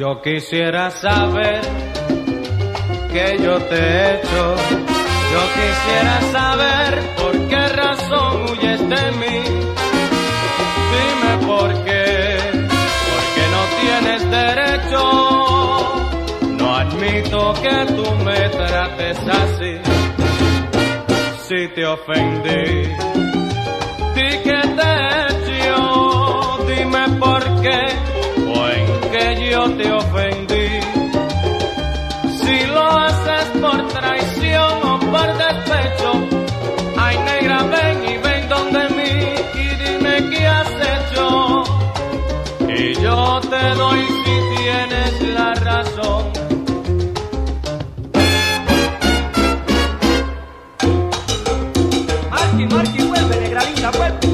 Yo quisiera saber que yo te he hecho. Yo quisiera saber por qué razón huyes de mí. Dime por qué, porque no tienes derecho. No admito que tú me trates así. Si te ofendí, di te ofendí. Si lo haces por traición o por despecho, ay negra ven y ven donde mí y dime qué has hecho. Y yo te doy si tienes la razón. Marky, Marky.